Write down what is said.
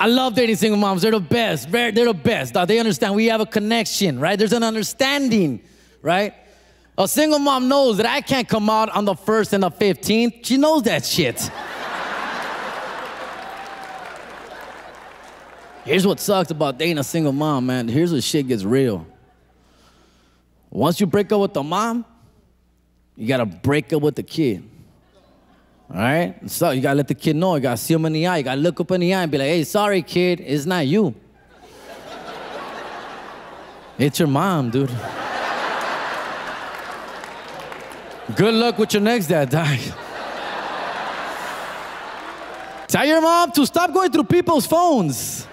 I love dating single moms. They're the best. They're, the best. They understand. We have a connection, right? There's an understanding, right? A single mom knows that I can't come out on the first and the 15th. She knows that shit. Here's what sucks about dating a single mom, man. Here's where shit gets real. Once you break up with the mom, you gotta break up with the kid. All right? So you gotta let the kid know. You gotta see him in the eye. You gotta look up in the eye and be like, hey, sorry, kid, it's not you. it's your mom, dude. Good luck with your next dad die. Tell your mom to stop going through people's phones.